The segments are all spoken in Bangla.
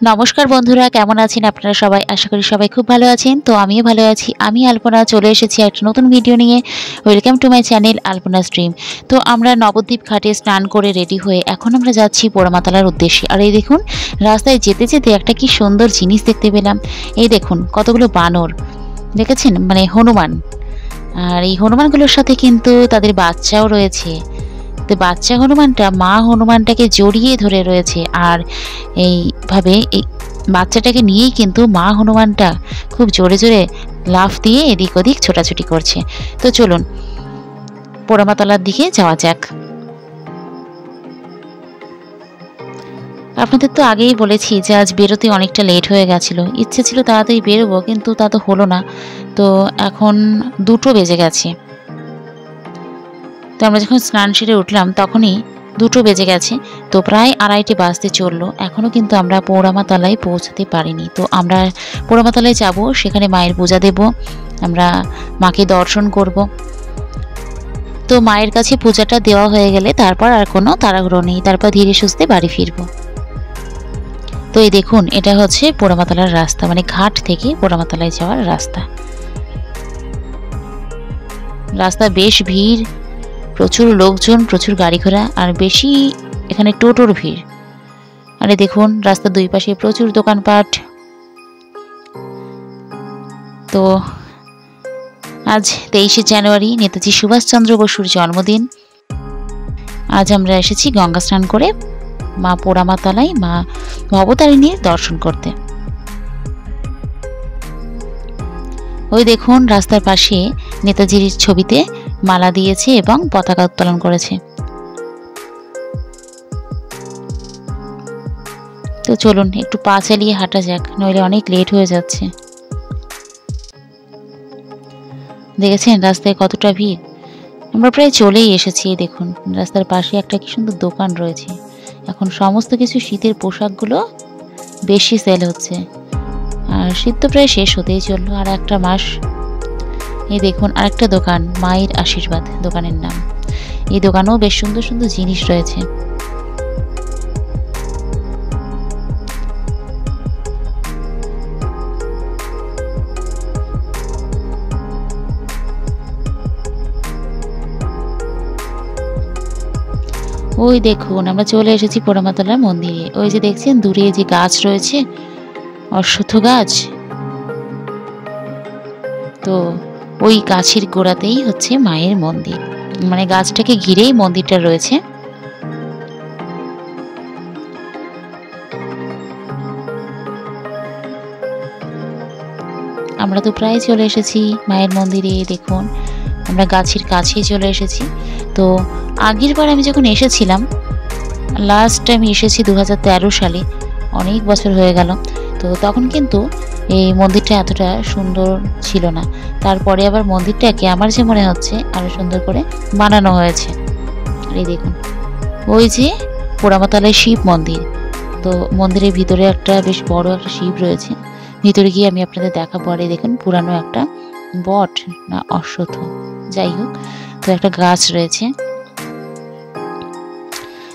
নমস্কার বন্ধুরা, কেমন আছেন আপনারা সবাই? আশা করি সবাই খুব ভালো আছেন। তো আমিও ভালো আছি। আমি আলপনা, চলে এসেছি একটা নতুন ভিডিও নিয়ে। Welcome to my channel Alpana stream তো আমরা নবদ্বীপ ঘাটে স্নান করে রেডি হয়ে এখন আমরা যাচ্ছি পোড়ামাতালার উদ্দেশ্যে। আর এই দেখুন, রাস্তায় যেতে যেতে একটা কি সুন্দর জিনিস দেখতে পেলাম। এই দেখুন, কতগুলো বানর। দেখেছেন? মানে হনুমান। আর এই হনুমানগুলোর সাথে কিন্তু তাদের বাচ্চাও রয়েছে। তো বাচ্চা হনুমানটা, মা হনুমানটাকে জড়িয়ে ধরে রয়েছে। আর এইভাবে এই বাচ্চাটাকে নিয়েই কিন্তু মা হনুমানটা খুব জোরে জোরে লাফ দিয়ে এদিক ওদিক ছোটাছুটি করছে। তো চলুন, পোড়ামাতলার দিকে যাওয়া যাক। আপনাদের তো আগেই বলেছি যে আজ বেরোতে অনেকটা লেট হয়ে গেছিল। ইচ্ছে ছিল তাড়াতাড়ি বেরোবো, কিন্তু তা তো হলো না। তো এখন দুটো বেজে গেছে। তো আমরা যখন স্নান সেরে উঠলাম, তখনই দুটো বেজে গেছে। তো প্রায় আড়াইটি বাজতে চলল। এখনও কিন্তু আমরা পৌরামাতলায় পৌঁছাতে পারিনি। তো আমরা পৌরামাতলায় যাব, সেখানে মায়ের পূজা দেব, আমরা মাকে দর্শন করব। তো মায়ের কাছে পূজাটা দেওয়া হয়ে গেলে তারপর আর কোনো তাড়াহুড়ো নেই। তারপর ধীরে সুস্থে বাড়ি ফিরবো। তো এই দেখুন, এটা হচ্ছে পোড়ামাতলার রাস্তা মানে ঘাট থেকে পোড়ামাতলায় যাওয়ার রাস্তা। রাস্তা বেশ ভিড়। প্রচুর লোকজন, প্রচুর গাড়ি ঘোড়া আর বেশি এখানে টোটোর ভিড়। আরে দেখুন, রাস্তার দুই পাশে প্রচুর দোকানপাট। তো, আজ তেইশে জানুয়ারি, নেতাজি সুভাষচন্দ্র বসুর জন্মদিন। আজ আমরা এসেছি গঙ্গা স্নান করে মা পোড়ামাতলায়, মা ভবতারিণীর দর্শন করতে। ওই দেখুন, রাস্তার পাশে নেতাজির ছবিতে মালা দিয়েছে এবং পতাকা উত্তোলন করেছে। তো চলুন, একটু পা চালিয়ে হাঁটা যাক, নইলে অনেক লেট হয়ে যাচ্ছে। দেখেছেন রাস্তায় কতটা ভিড়? আমরা প্রায় চলেই এসেছি দেখুন। রাস্তার পাশে একটা কি সুন্দর দোকান রয়েছে। এখন সমস্ত কিছু শীতের পোশাকগুলো বেশি সেল হচ্ছে। আর শীত তো প্রায় শেষ হতেই চলল, আর একটা মাস এই দেখুন আরেকটা দোকান, মায়ের আশীর্বাদ, দোকানের নাম। এই দোকানেও বেশ সুন্দর সুন্দর জিনিস রয়েছে। ওই দেখুন, আমরা চলে এসেছি পোড়ামাতলা মন্দিরে। ওই যে দেখছেন, দূরে যে গাছ রয়েছে, অশ্বত্থ গাছ। তো ওই গাছের গোড়াতেই হচ্ছে মায়ের মন্দির। মানে গাছটাকে ঘিরেই মন্দিরটা রয়েছে। আমরা তো প্রায় চলে এসেছি মায়ের মন্দিরে, দেখুন। আমরা গাছের কাছেই চলে এসেছি। তো আগের বার আমি যখন এসেছিলাম লাস্ট টাইম এসেছি দু হাজার তেরো সালে, অনেক বছর হয়ে গেল। তো তখন কিন্তু এই মন্দিরটা এতটা সুন্দর ছিল না। তারপরে আবার মন্দিরটাকে আমার যে মনে হচ্ছে আরও সুন্দর করে বানানো হয়েছে। এই দেখুন, ওই যে পোড়ামাতালায় শিব মন্দির। তো মন্দিরের ভিতরে একটা বেশ বড় একটা শিব রয়েছে। ভিতরে গিয়ে আমি আপনাদের দেখা পরে দেখুন, পুরানো একটা বট না অশ্বথ যাই হোক, তো একটা গাছ রয়েছে।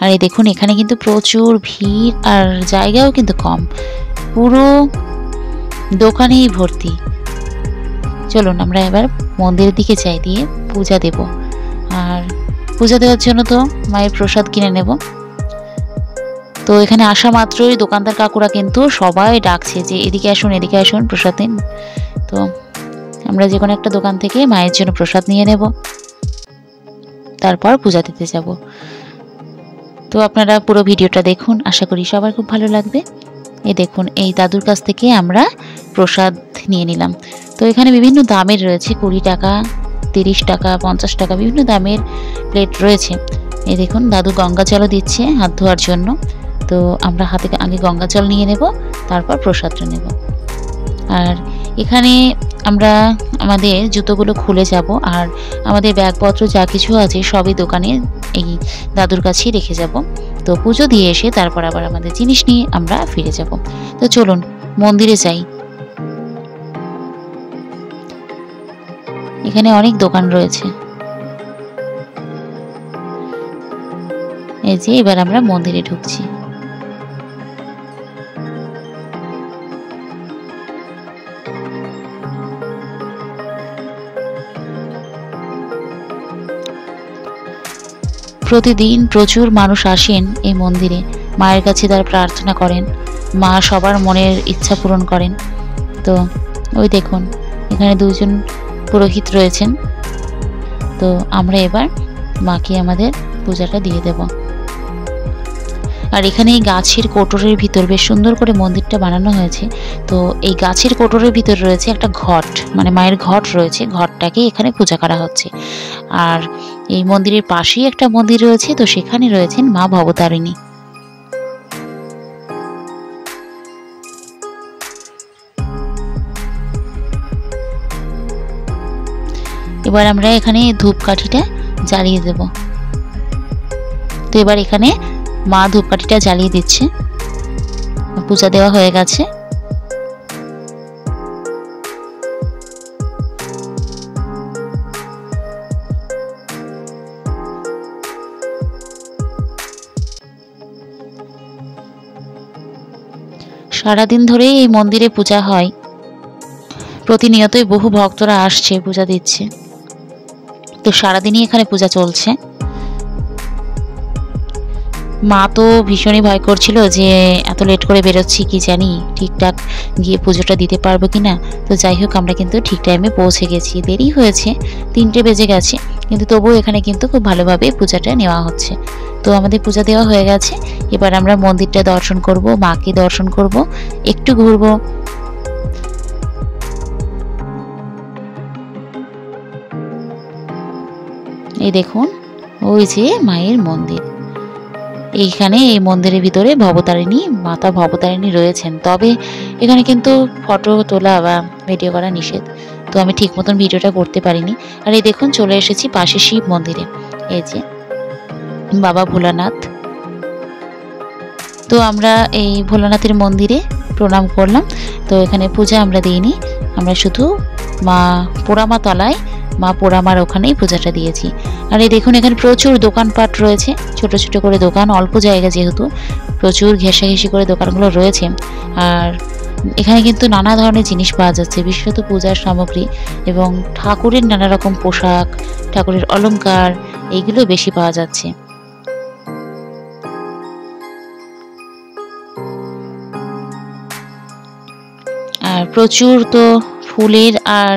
আর এই দেখুন, এখানে কিন্তু প্রচুর ভিড় আর জায়গাও কিন্তু কম। পুরো দোকানেই ভর্তি। চলুন আমরা এবার মন্দিরের দিকে যাই, দিয়ে পূজা দেব। আর পূজা দেওয়ার জন্য তো মায়ের প্রসাদ কিনে নেব। তো এখানে আসা মাত্রই দোকানদার কাকুরা কিন্তু সবাই ডাকছে যে, এদিকে আসুন এদিকে আসুন প্রসাদ দিন তো আমরা যে কোনো একটা দোকান থেকে মায়ের জন্য প্রসাদ নিয়ে নেব। তারপর পূজা দিতে যাব। তো আপনারা পুরো ভিডিওটা দেখুন। আশা করি সবার খুব ভালো লাগবে। এই দেখুন, এই দাদুর কাছ থেকে আমরা প্রসাদ নিয়ে নিলাম। তো এখানে বিভিন্ন দামের রয়েছে, কুড়ি টাকা, তিরিশ টাকা, পঞ্চাশ টাকা, বিভিন্ন দামের প্লেট রয়েছে। এ দেখুন, দাদু গঙ্গা জলও দিচ্ছে হাত ধোয়ার জন্য। তো আমরা হাতে আগে গঙ্গা জল নিয়ে নেব, তারপর প্রসাদটা নেব। আর এখানে আমরা আমাদের জুতোগুলো খুলে যাব, আর আমাদের ব্যাগপত্র যা কিছু আছে সবই দোকানে এই দাদুর কাছেই রেখে যাব। তো পুজো দিয়ে এসে তারপর আবার আমাদের জিনিস নিয়ে আমরা ফিরে যাব। তো চলুন, মন্দিরে যাই। এখানে অনেক দোকান রয়েছে। এই যে এবার আমরা মন্দিরে ঢুকছি। প্রতিদিন প্রচুর মানুষ আসেন এই মন্দিরে। মায়ের কাছে তারা প্রার্থনা করেন। মা সবার মনের ইচ্ছা পূরণ করেন। তো, ওই দেখুন, এখানে দুজন পুরোহিত রয়েছেন। তো, আমরা এবার মাকে আমাদের পূজাটা দিয়ে দেব। আর এখানে এই গাছের কোটরের ভিতর বেশ সুন্দর করে মন্দিরটা বানানো হয়েছে। তো এই গাছের কোটরের ভিতর রয়েছে একটা ঘট মানে মায়ের ঘট রয়েছে। ঘরটাকে এখানে পূজা করা হচ্ছে। আর এই মন্দিরের পাশেই একটা মন্দির রয়েছে, তো সেখানে রয়েছেন মা ভবতারিণী। এবার আমরা এখানে ধূপকাঠিটা জ্বালিয়ে দেব। তো এবার এখানে মা ধূপকাঠিটা জ্বালিয়ে দিচ্ছে। পূজা দেওয়া হয়ে গেছে। সারাদিন ধরেই এই মন্দিরে পূজা হয়। প্রতিনিয়তই বহু ভক্তরা আসছে, পূজা দিচ্ছে। তো সারাদিনই এখানে পূজা চলছে। মা তো ভীষণই ভয় করছিল যে এত লেট করে বেরোচ্ছি কি জানি, ঠিকঠাক গিয়ে পুজোটা দিতে পারব কি না তো যাই হোক, আমরা কিন্তু ঠিক টাইমে পৌঁছে গেছি। দেরি হয়েছে, তিনটে বেজে গেছে, কিন্তু তবুও এখানে কিন্তু খুব ভালোভাবে পূজাটা নেওয়া হচ্ছে। তো আমাদের পূজা দেওয়া হয়ে গেছে। এবার আমরা মন্দিরটা দর্শন করব, মাকে দর্শন করব, একটু ঘুরবো। এই দেখুন, ওই যে মায়ের মন্দির। এইখানে এই মন্দিরের ভিতরে ভবতারিণী, মাতা ভবতারিণী রয়েছেন। তবে এখানে কিন্তু ফটো তোলা বা ভিডিও করা নিষেধ। তো আমি ঠিক মতন ভিডিওটা করতে পারিনি। আর এই দেখুন, চলে এসেছি পাশে শিব মন্দিরে। এই যে, বাবা ভোলানাথ। তো আমরা এই ভোলানাথের মন্দিরে প্রণাম করলাম। তো এখানে পূজা আমরা দিইনি। আমরা শুধু মা পোড়ামা তলায় মা পোড়ামার ওখানেই পূজাটা দিয়েছি। আর এই দেখুন, এখানে প্রচুর দোকানপাট রয়েছে। ছোট ছোট করে দোকান, অল্প জায়গা যেহেতু, প্রচুর ঘেঁষাঘেঁষি করে দোকানগুলো রয়েছে। আর এখানে কিন্তু নানা ধরনের জিনিস পাওয়া যাচ্ছে, বিশেষত পূজার সামগ্রী এবং ঠাকুরের নানা রকম পোশাক, ঠাকুরের অলংকার, এইগুলো বেশি পাওয়া যাচ্ছে। আর প্রচুর তো ফুলের আর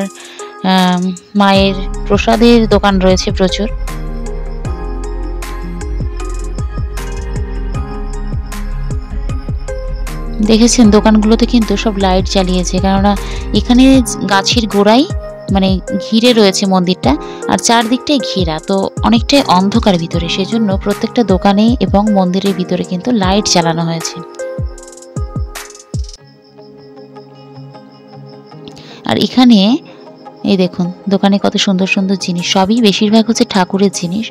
মায়ের প্রসাদের দোকান রয়েছে প্রচুর। দেখেছেন, দোকানগুলোতে কিন্তু সব লাইট জ্বালিয়েছে, কেননা এখানে গাছের গোড়ায় মানে ঘিরে রয়েছে মন্দিরটা, আর চারদিকটাই ঘেরা, তো অনেকটাই অন্ধকার ভিতরে, সেজন্য প্রত্যেকটা দোকানে এবং মন্দিরের ভিতরে কিন্তু লাইট জ্বালানো হয়েছে। আর এখানে এই দেখুন, দোকানে কত সুন্দর সুন্দর জিনিস, সবই বেশিরভাগ হচ্ছে ঠাকুরের জিনিস।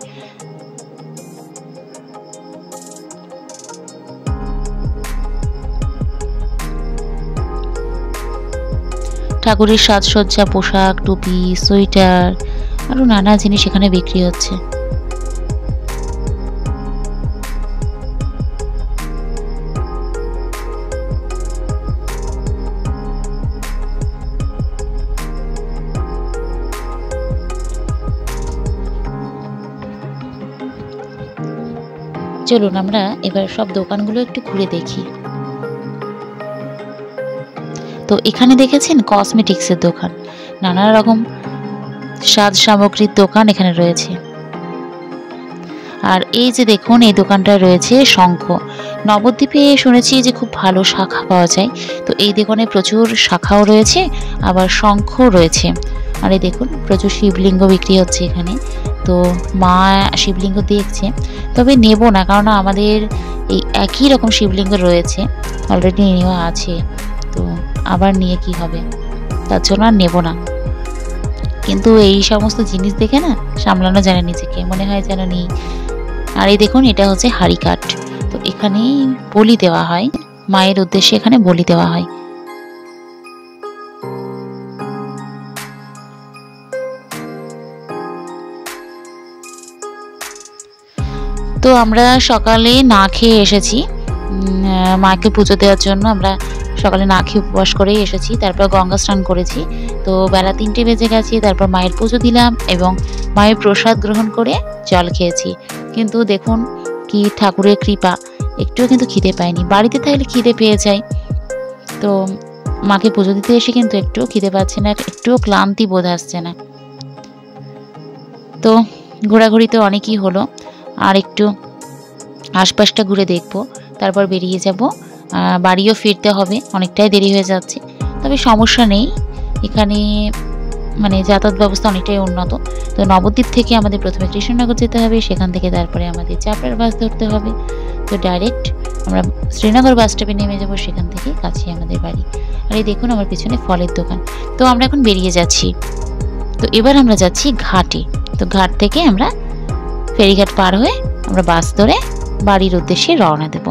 ঠাকুরের সাজসজ্জা, পোশাক, টুপি, সোয়েটার আরও নানা জিনিস এখানে বিক্রি হচ্ছে। চলুন আমরা এবার সব দোকানগুলো একটু ঘুরে দেখি। তো এখানে দেখেছেন কসমেটিক্সের দোকান। নানা রকম সাজ সামগ্রীর দোকান এখানে রয়েছে। আর এই যে দেখুন, এই দোকানটা রয়েছে শঙ্খ। নবদ্বীপে শুনেছি যে খুব ভালো শাখা পাওয়া যায়। তো এই দোকানে প্রচুর শাখাও রয়েছে, আবার শঙ্খও রয়েছে। আর এই দেখুন, প্রচুর শিবলিঙ্গ বিক্রি হচ্ছে এখানে। তো মা শিবলিঙ্গ দেখছে, তবে নেব না কারণ আমাদের এই একই রকম শিবলিঙ্গ রয়েছে অলরেডি নেওয়া আছে, তো আবার নিয়ে কি হবে? তার জন্য আর নেব না। কিন্তু এই সমস্ত জিনিস দেখে না সামলানো যায় না নিজেকে, মনে হয় যেন নেই। আর এই দেখুন, এটা হচ্ছে হাড়ি কাঠ তো এখানেই বলি দেওয়া হয়, মায়ের উদ্দেশ্যে এখানে বলি দেওয়া হয়। তো আমরা সকালে না খেয়ে এসেছি। মাকে পুজো দেওয়ার জন্য আমরা সকালে না খেয়ে উপবাস করেই এসেছি। তারপর গঙ্গা স্নান করেছি। তো বেলা তিনটে বেজে গেছি, তারপর মায়ের পুজো দিলাম এবং মায়ের প্রসাদ গ্রহণ করে জল খেয়েছি। কিন্তু দেখুন কি ঠাকুরের কৃপা, একটুও কিন্তু খিদে পায়নি বাড়িতে থাকলে খিদে পেয়ে যায়। তো মাকে পুজো দিতে এসে কিন্তু একটুও খিদে পাচ্ছে না, একটুও ক্লান্তি বোধ আসছে না। তো ঘোরাঘুরি তো অনেকই হলো। আর একটু আশপাশটা ঘুরে দেখব, তারপর বেরিয়ে যাব। বাড়িও ফিরতে হবে, অনেকটাই দেরি হয়ে যাচ্ছে। তবে সমস্যা নেই। এখানে মানে যাতায়াত ব্যবস্থা অনেকটাই উন্নত। তো নবদ্বীপ থেকে আমাদের প্রথমে কৃষ্ণনগর যেতে হবে, সেখান থেকে তারপরে আমাদের চাপড়ার বাস ধরতে হবে। তো ডাইরেক্ট আমরা শ্রীনগর বাস স্টপে নেমে যাব, সেখান থেকে কাছে আমাদের বাড়ি। আর এই দেখুন আমার পিছনে ফলের দোকান। তো আমরা এখন বেরিয়ে যাচ্ছি। তো এবার আমরা যাচ্ছি ঘাটে। তো ঘাট থেকে আমরা ফেরিঘাট পার হয়ে আমরা বাস ধরে বাড়ির উদ্দেশ্যে রওনা দেব।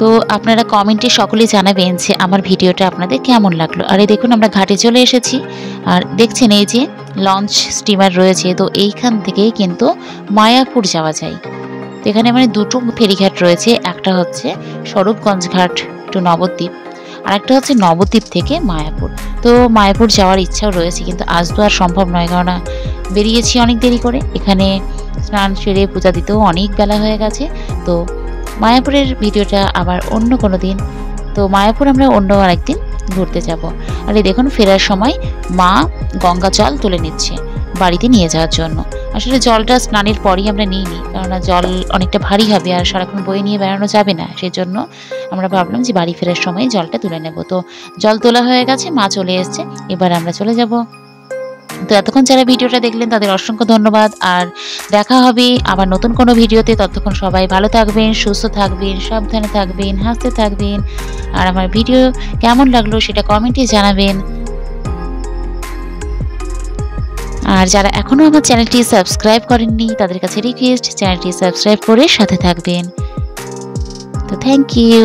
তো আপনারা কমেন্টে সকলেই জানাবেন যে আমার ভিডিওটা আপনাদের কেমন লাগল। আর এই দেখুন, আমরা ঘাটে চলে এসেছি। আর দেখছেন এই যে লঞ্চ স্টিমার রয়েছে, তো এইখান থেকেই কিন্তু মায়াপুর যাওয়া যায়। এখানে মানে দুটো ফেরিঘাট রয়েছে। একটা হচ্ছে স্বরূপগঞ্জ ঘাট টু নবদ্বীপ। আর একটা হচ্ছে নবদ্বীপ থেকে মায়াপুর। তো মায়াপুর যাওয়ার ইচ্ছাও রয়েছে, কিন্তু আজ তো আর সম্ভব নয় কেননা বেরিয়েছি অনেক দেরি করে। এখানে স্নান সেরে পূজা দিতেও অনেক বেলা হয়ে গেছে। তো মায়াপুরের ভিডিওটা আবার অন্য কোনো দিন। তো মায়াপুর আমরা অন্য আরেকদিন ঘুরতে যাব। আর এই দেখুন, ফেরার সময় মা গঙ্গা জল তুলে নিচ্ছে বাড়িতে নিয়ে যাওয়ার জন্য। আসলে জলটা স্নানের পরই আমরা নিই নি, কেননা জল অনেকটা ভারী হবে আর সারাক্ষণ বয়ে নিয়ে বেড়ানো যাবে না সেই জন্য আমরা ভাবলাম যে বাড়ি ফেরার সময় জলটা তুলে নেব। তো জল তোলা হয়ে গেছে, মা চলে এসছে, এবার আমরা চলে যাব। তো এতক্ষণ যারা ভিডিওটা দেখলেন তাদের অসংখ্য ধন্যবাদ, আর দেখা হবে আবার নতুন কোনো ভিডিওতে। ততক্ষণ সবাই ভালো থাকবেন, সুস্থ থাকবেন, সাবধানে থাকবেন, হাসতে থাকবেন। আর আমার ভিডিও কেমন লাগল সেটা কমেন্টে জানাবেন। আর যারা এখনও আমার চ্যানেলটি সাবস্ক্রাইব করেননি, তাদের কাছে রিকোয়েস্ট চ্যানেলটি সাবস্ক্রাইব করে সাথে থাকবেন। তো থ্যাংক ইউ